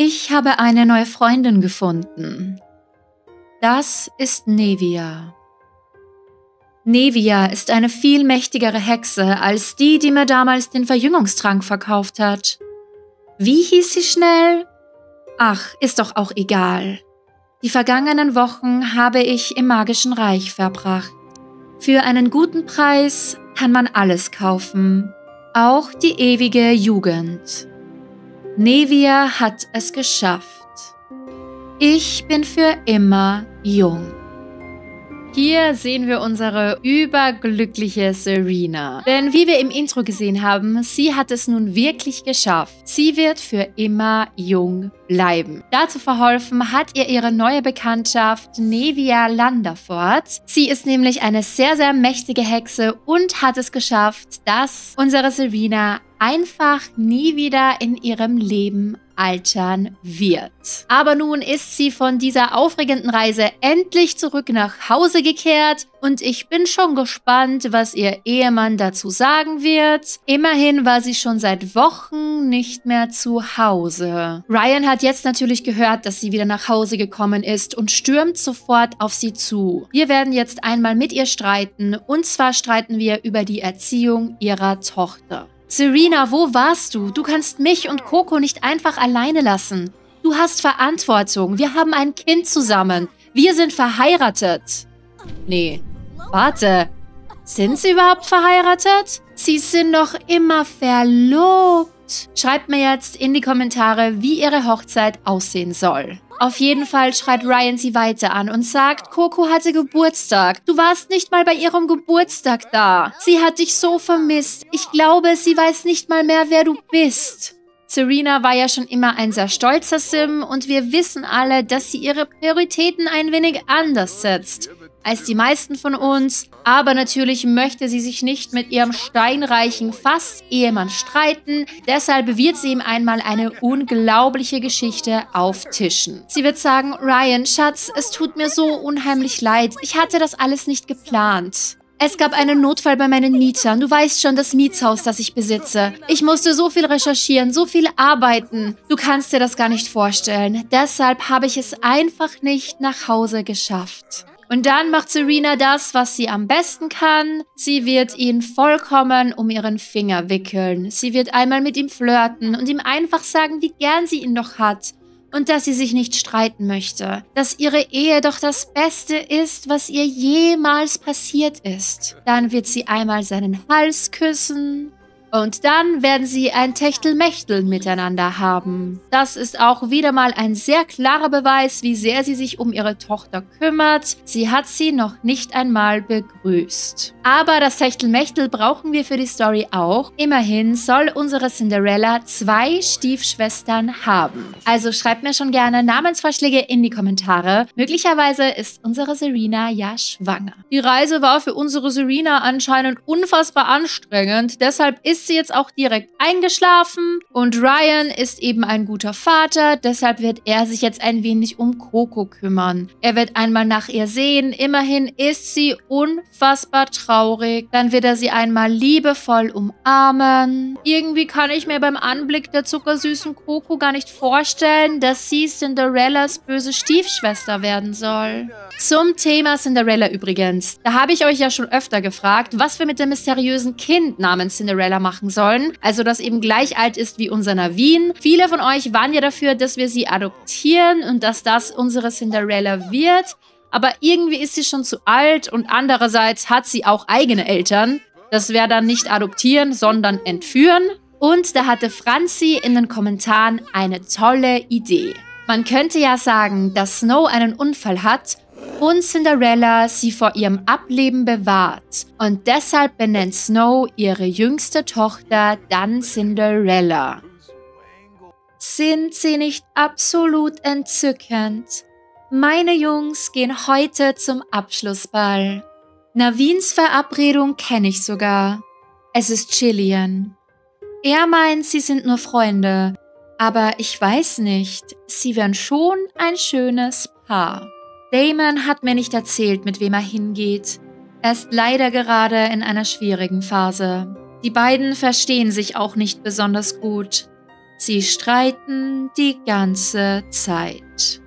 Ich habe eine neue Freundin gefunden. Das ist Nevia. Nevia ist eine viel mächtigere Hexe als die, die mir damals den Verjüngungstrank verkauft hat. Wie hieß sie schnell? Ach, ist doch auch egal. Die vergangenen Wochen habe ich im magischen Reich verbracht. Für einen guten Preis kann man alles kaufen, auch die ewige Jugend. Nevia hat es geschafft. Ich bin für immer jung. Hier sehen wir unsere überglückliche Serena. Denn wie wir im Intro gesehen haben, sie hat es nun wirklich geschafft. Sie wird für immer jung bleiben. Dazu verholfen hat ihr ihre neue Bekanntschaft Nevia Landerford. Sie ist nämlich eine sehr, sehr mächtige Hexe und hat es geschafft, dass unsere Serena einfach nie wieder in ihrem Leben altern wird. Aber nun ist sie von dieser aufregenden Reise endlich zurück nach Hause gekehrt und ich bin schon gespannt, was ihr Ehemann dazu sagen wird. Immerhin war sie schon seit Wochen nicht mehr zu Hause. Ryan hat jetzt natürlich gehört, dass sie wieder nach Hause gekommen ist und stürmt sofort auf sie zu. Wir werden jetzt einmal mit ihr streiten und zwar streiten wir über die Erziehung ihrer Tochter. Serena, wo warst du? Du kannst mich und Coco nicht einfach alleine lassen. Du hast Verantwortung. Wir haben ein Kind zusammen. Wir sind verheiratet. Nee. Warte. Sind sie überhaupt verheiratet? Sie sind noch immer verlobt. Schreibt mir jetzt in die Kommentare, wie ihre Hochzeit aussehen soll. Auf jeden Fall schreit Ryan sie weiter an und sagt, Coco hatte Geburtstag. Du warst nicht mal bei ihrem Geburtstag da. Sie hat dich so vermisst. Ich glaube, sie weiß nicht mal mehr, wer du bist. Serena war ja schon immer ein sehr stolzer Sim und wir wissen alle, dass sie ihre Prioritäten ein wenig anders setzt als die meisten von uns, aber natürlich möchte sie sich nicht mit ihrem steinreichen Fast-Ehemann streiten, deshalb wird sie ihm einmal eine unglaubliche Geschichte auftischen. Sie wird sagen, Ryan, Schatz, es tut mir so unheimlich leid, ich hatte das alles nicht geplant. Es gab einen Notfall bei meinen Mietern. Du weißt schon, das Mietshaus, das ich besitze. Ich musste so viel recherchieren, so viel arbeiten. Du kannst dir das gar nicht vorstellen. Deshalb habe ich es einfach nicht nach Hause geschafft. Und dann macht Serena das, was sie am besten kann. Sie wird ihn vollkommen um ihren Finger wickeln. Sie wird einmal mit ihm flirten und ihm einfach sagen, wie gern sie ihn doch hat. Und dass sie sich nicht streiten möchte. Dass ihre Ehe doch das Beste ist, was ihr jemals passiert ist. Dann wird sie einmal seinen Hals küssen und dann werden sie ein Techtelmechtel miteinander haben. Das ist auch wieder mal ein sehr klarer Beweis, wie sehr sie sich um ihre Tochter kümmert. Sie hat sie noch nicht einmal begrüßt. Aber das Techtelmechtel brauchen wir für die Story auch. Immerhin soll unsere Cinderella zwei Stiefschwestern haben. Also schreibt mir schon gerne Namensvorschläge in die Kommentare. Möglicherweise ist unsere Serena ja schwanger. Die Reise war für unsere Serena anscheinend unfassbar anstrengend. Deshalb ist ist sie jetzt auch direkt eingeschlafen und Ryan ist eben ein guter Vater, deshalb wird er sich jetzt ein wenig um Coco kümmern. Er wird einmal nach ihr sehen, immerhin ist sie unfassbar traurig, dann wird er sie einmal liebevoll umarmen. Irgendwie kann ich mir beim Anblick der zuckersüßen Coco gar nicht vorstellen, dass sie Cinderellas böse Stiefschwester werden soll. Zum Thema Cinderella übrigens. Da habe ich euch ja schon öfter gefragt, was wir mit dem mysteriösen Kind namens Cinderella machen sollen. Also, das eben gleich alt ist wie unser Navin. Viele von euch waren ja dafür, dass wir sie adoptieren und dass das unsere Cinderella wird. Aber irgendwie ist sie schon zu alt und andererseits hat sie auch eigene Eltern. Das wäre dann nicht adoptieren, sondern entführen. Und da hatte Franzi in den Kommentaren eine tolle Idee. Man könnte ja sagen, dass Snow einen Unfall hat und Cinderella sie vor ihrem Ableben bewahrt. Und deshalb benennt Snow ihre jüngste Tochter dann Cinderella. Sind sie nicht absolut entzückend? Meine Jungs gehen heute zum Abschlussball. Navins Verabredung kenne ich sogar. Es ist Chillian. Er meint, sie sind nur Freunde, aber ich weiß nicht, sie wären schon ein schönes Paar. Damon hat mir nicht erzählt, mit wem er hingeht. Er ist leider gerade in einer schwierigen Phase. Die beiden verstehen sich auch nicht besonders gut. Sie streiten die ganze Zeit.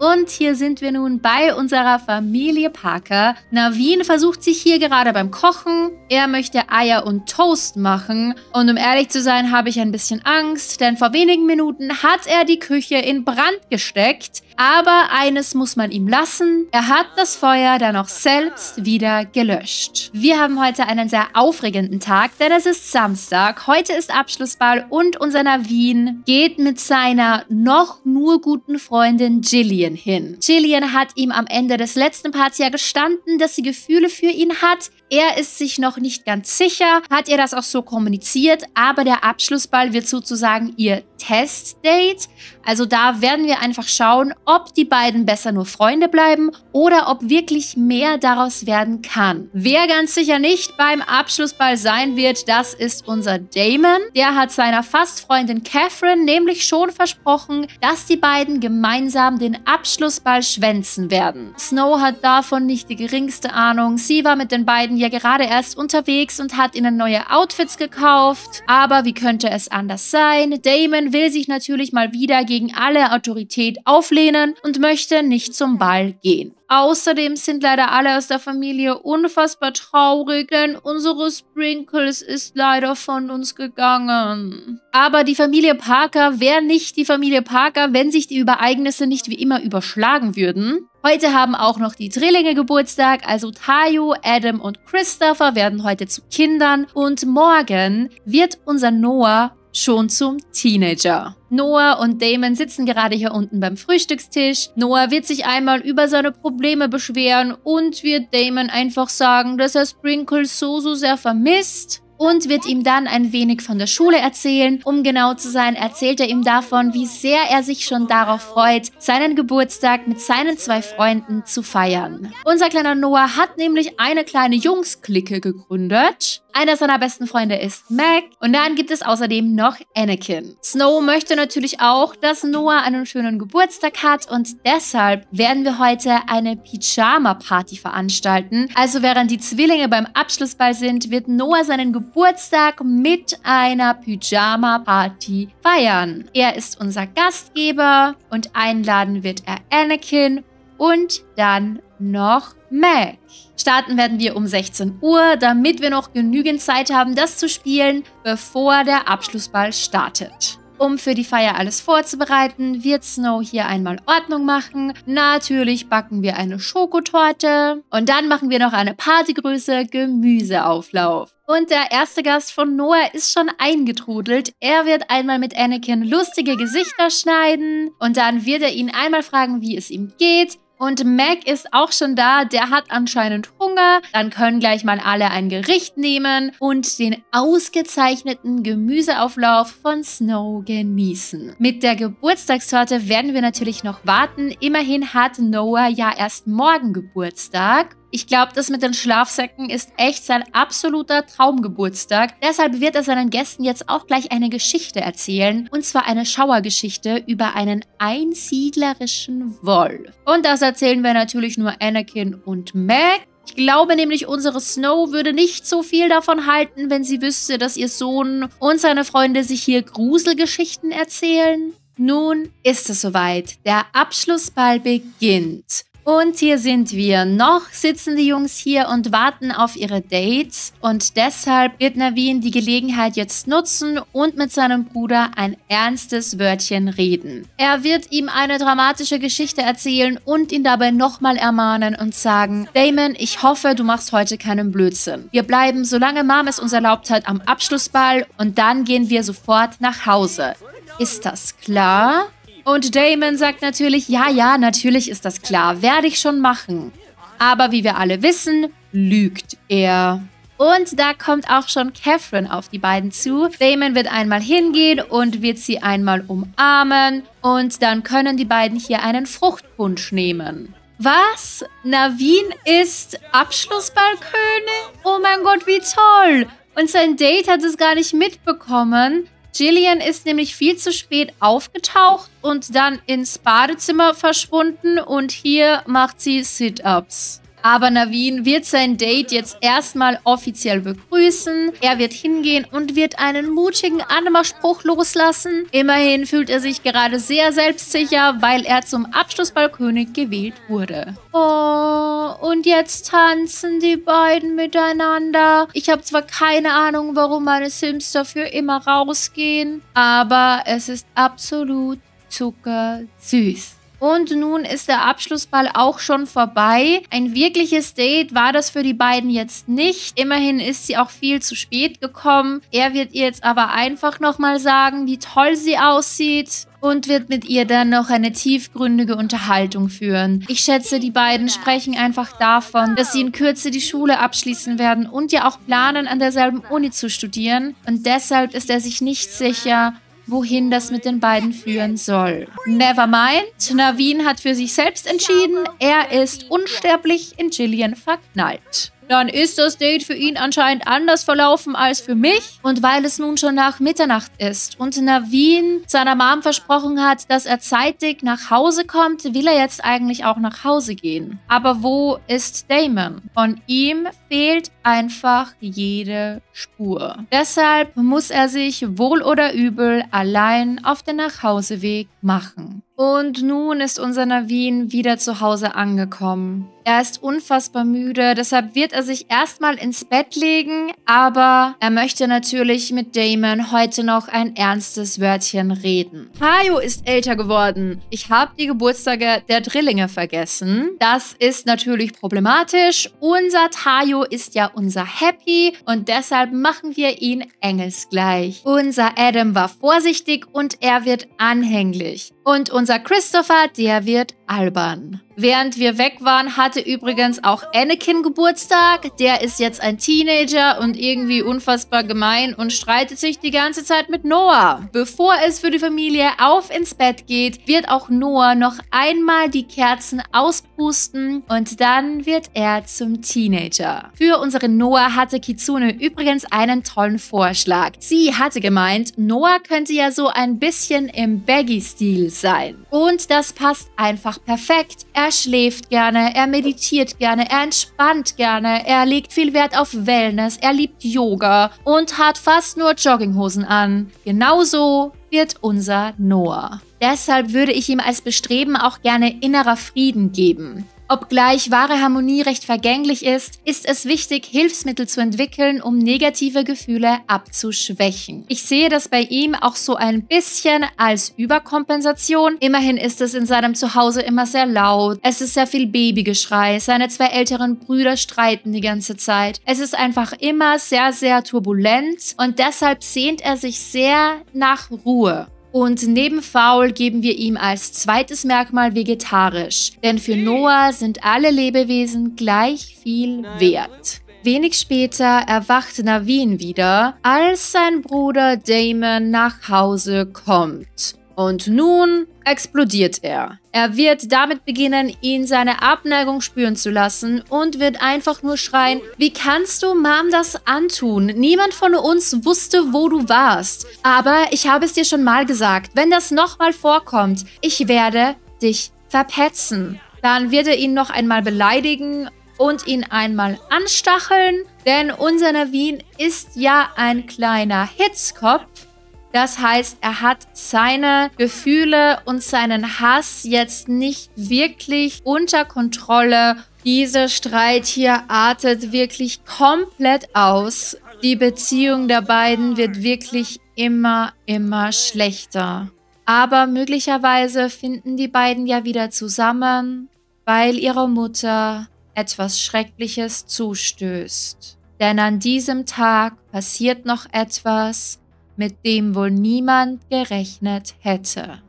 Und hier sind wir nun bei unserer Familie Parker. Navin versucht sich hier gerade beim Kochen. Er möchte Eier und Toast machen. Und um ehrlich zu sein, habe ich ein bisschen Angst, denn vor wenigen Minuten hat er die Küche in Brand gesteckt. Aber eines muss man ihm lassen. Er hat das Feuer dann auch selbst wieder gelöscht. Wir haben heute einen sehr aufregenden Tag, denn es ist Samstag. Heute ist Abschlussball und unser Navin geht mit seiner noch nur guten Freundin Jillian hin. Jillian hat ihm am Ende des letzten Parts ja gestanden, dass sie Gefühle für ihn hat. Er ist sich noch nicht ganz sicher, hat ihr das auch so kommuniziert, aber der Abschlussball wird sozusagen ihr Testdate. Also da werden wir einfach schauen, ob die beiden besser nur Freunde bleiben oder ob wirklich mehr daraus werden kann. Wer ganz sicher nicht beim Abschlussball sein wird, das ist unser Damon. Der hat seiner Fastfreundin Catherine nämlich schon versprochen, dass die beiden gemeinsam den Abschlussball schwänzen werden. Snow hat davon nicht die geringste Ahnung. Sie war mit den beiden ja gerade erst unterwegs und hat ihnen neue Outfits gekauft. Aber wie könnte es anders sein? Damon will sich natürlich mal wieder gegen alle Autorität auflehnen und möchte nicht zum Ball gehen. Außerdem sind leider alle aus der Familie unfassbar traurig, denn unsere Sprinkles ist leider von uns gegangen. Aber die Familie Parker wäre nicht die Familie Parker, wenn sich die Übereignisse nicht wie immer überschlagen würden. Heute haben auch noch die Drillinge Geburtstag, also Tayo, Adam und Christopher werden heute zu Kindern und morgen wird unser Noah schon zum Teenager. Noah und Damon sitzen gerade hier unten beim Frühstückstisch. Noah wird sich einmal über seine Probleme beschweren und wird Damon einfach sagen, dass er Sprinkle so, so sehr vermisst und wird ihm dann ein wenig von der Schule erzählen. Um genau zu sein, erzählt er ihm davon, wie sehr er sich schon darauf freut, seinen Geburtstag mit seinen zwei Freunden zu feiern. Unser kleiner Noah hat nämlich eine kleine Jungsklicke gegründet. Einer seiner besten Freunde ist Mac und dann gibt es außerdem noch Anakin. Snow möchte natürlich auch, dass Noah einen schönen Geburtstag hat und deshalb werden wir heute eine Pyjama-Party veranstalten. Also während die Zwillinge beim Abschlussball sind, wird Noah seinen Geburtstag mit einer Pyjama-Party feiern. Er ist unser Gastgeber und einladen wird er Anakin und dann noch Mac. Starten werden wir um 16 Uhr, damit wir noch genügend Zeit haben, das zu spielen, bevor der Abschlussball startet. Um für die Feier alles vorzubereiten, wird Snow hier einmal Ordnung machen. Natürlich backen wir eine Schokotorte und dann machen wir noch eine Partygröße Gemüseauflauf. Und der erste Gast von Noah ist schon eingetrudelt. Er wird einmal mit Anakin lustige Gesichter schneiden und dann wird er ihn einmal fragen, wie es ihm geht. Und Mac ist auch schon da, der hat anscheinend Hunger. Dann können gleich mal alle ein Gericht nehmen und den ausgezeichneten Gemüseauflauf von Snow genießen. Mit der Geburtstagstorte werden wir natürlich noch warten. Immerhin hat Noah ja erst morgen Geburtstag. Ich glaube, das mit den Schlafsäcken ist echt sein absoluter Traumgeburtstag. Deshalb wird er seinen Gästen jetzt auch gleich eine Geschichte erzählen. Und zwar eine Schauergeschichte über einen einsiedlerischen Wolf. Und das erzählen wir natürlich nur Anakin und Meg. Ich glaube nämlich, unsere Snow würde nicht so viel davon halten, wenn sie wüsste, dass ihr Sohn und seine Freunde sich hier Gruselgeschichten erzählen. Nun ist es soweit. Der Abschlussball beginnt. Und hier sind wir. Noch sitzen die Jungs hier und warten auf ihre Dates. Und deshalb wird Navin die Gelegenheit jetzt nutzen und mit seinem Bruder ein ernstes Wörtchen reden. Er wird ihm eine dramatische Geschichte erzählen und ihn dabei nochmal ermahnen und sagen, Damon, ich hoffe, du machst heute keinen Blödsinn. Wir bleiben, solange Mom es uns erlaubt hat, am Abschlussball und dann gehen wir sofort nach Hause. Ist das klar? Und Damon sagt natürlich, ja, ja, natürlich ist das klar, werde ich schon machen. Aber wie wir alle wissen, lügt er. Und da kommt auch schon Catherine auf die beiden zu. Damon wird einmal hingehen und wird sie einmal umarmen. Und dann können die beiden hier einen Fruchtpunsch nehmen. Was? Navin ist Abschlussballkönig? Oh mein Gott, wie toll! Und sein Date hat es gar nicht mitbekommen. Jillian ist nämlich viel zu spät aufgetaucht und dann ins Badezimmer verschwunden und hier macht sie Sit-Ups. Aber Navin wird sein Date jetzt erstmal offiziell begrüßen. Er wird hingehen und wird einen mutigen Anmachspruch loslassen. Immerhin fühlt er sich gerade sehr selbstsicher, weil er zum Abschlussballkönig gewählt wurde. Oh, und jetzt tanzen die beiden miteinander. Ich habe zwar keine Ahnung, warum meine Sims dafür immer rausgehen, aber es ist absolut zuckersüß. Und nun ist der Abschlussball auch schon vorbei. Ein wirkliches Date war das für die beiden jetzt nicht. Immerhin ist sie auch viel zu spät gekommen. Er wird ihr jetzt aber einfach nochmal sagen, wie toll sie aussieht und wird mit ihr dann noch eine tiefgründige Unterhaltung führen. Ich schätze, die beiden sprechen einfach davon, dass sie in Kürze die Schule abschließen werden und ja auch planen, an derselben Uni zu studieren. Und deshalb ist er sich nicht sicher, wohin das mit den beiden führen soll. Nevermind, Navin hat für sich selbst entschieden, er ist unsterblich in Jillian verknallt dann ist das Date für ihn anscheinend anders verlaufen als für mich. Und weil es nun schon nach Mitternacht ist und Navin seiner Mom versprochen hat, dass er zeitig nach Hause kommt, will er jetzt eigentlich auch nach Hause gehen. Aber wo ist Damon? Von ihm fehlt einfach jede Spur. Deshalb muss er sich wohl oder übel allein auf den Nachhauseweg machen. Und nun ist unser Navin wieder zu Hause angekommen. Er ist unfassbar müde, deshalb wird er sich erstmal ins Bett legen, aber er möchte natürlich mit Damon heute noch ein ernstes Wörtchen reden. Tayo ist älter geworden. Ich habe die Geburtstage der Drillinge vergessen. Das ist natürlich problematisch. Unser Tayo ist ja unser Happy und deshalb machen wir ihn engelsgleich. Unser Adam war vorsichtig und er wird anhänglich. Und unser Christopher, der wird albern. Während wir weg waren, hatte übrigens auch Anakin Geburtstag. Der ist jetzt ein Teenager und irgendwie unfassbar gemein und streitet sich die ganze Zeit mit Noah. Bevor es für die Familie auf ins Bett geht, wird auch Noah noch einmal die Kerzen auspusten und dann wird er zum Teenager. Für unseren Noah hatte Kitsune übrigens einen tollen Vorschlag. Sie hatte gemeint, Noah könnte ja so ein bisschen im Baggy-Stil sein. Und das passt einfach perfekt. Er schläft gerne, er meditiert gerne, er entspannt gerne, er legt viel Wert auf Wellness, er liebt Yoga und hat fast nur Jogginghosen an. Genauso wird unser Noah. Deshalb würde ich ihm als Bestreben auch gerne innerer Frieden geben. Obgleich wahre Harmonie recht vergänglich ist, ist es wichtig, Hilfsmittel zu entwickeln, um negative Gefühle abzuschwächen. Ich sehe das bei ihm auch so ein bisschen als Überkompensation. Immerhin ist es in seinem Zuhause immer sehr laut. Es ist sehr viel Babygeschrei. Seine zwei älteren Brüder streiten die ganze Zeit. Es ist einfach immer sehr, sehr turbulent und deshalb sehnt er sich sehr nach Ruhe. Und neben faul geben wir ihm als zweites Merkmal vegetarisch, denn für Noah sind alle Lebewesen gleich viel wert. Wenig später erwacht Navin wieder, als sein Bruder Damon nach Hause kommt. Und nun explodiert er. Er wird damit beginnen, ihn seine Abneigung spüren zu lassen und wird einfach nur schreien, wie kannst du Mom das antun? Niemand von uns wusste, wo du warst. Aber ich habe es dir schon mal gesagt, wenn das nochmal vorkommt, ich werde dich verpetzen. Dann wird er ihn noch einmal beleidigen und ihn einmal anstacheln, denn unser Navin ist ja ein kleiner Hitzkopf das heißt, er hat seine Gefühle und seinen Hass jetzt nicht wirklich unter Kontrolle. Dieser Streit hier artet wirklich komplett aus. Die Beziehung der beiden wird wirklich immer, immer schlechter. Aber möglicherweise finden die beiden ja wieder zusammen, weil ihrer Mutter etwas Schreckliches zustößt. Denn an diesem Tag passiert noch etwas, mit dem wohl niemand gerechnet hätte.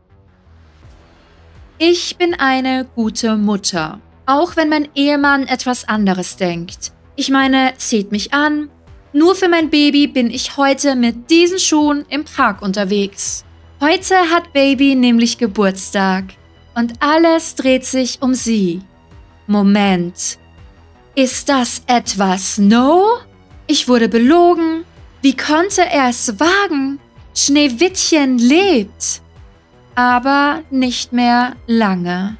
Ich bin eine gute Mutter, auch wenn mein Ehemann etwas anderes denkt. Ich meine, seht mich an. Nur für mein Baby bin ich heute mit diesen Schuhen im Park unterwegs. Heute hat Baby nämlich Geburtstag und alles dreht sich um sie. Moment. Ist das etwas No? Ich wurde belogen, wie konnte er es wagen? Schneewittchen lebt. Aber nicht mehr lange.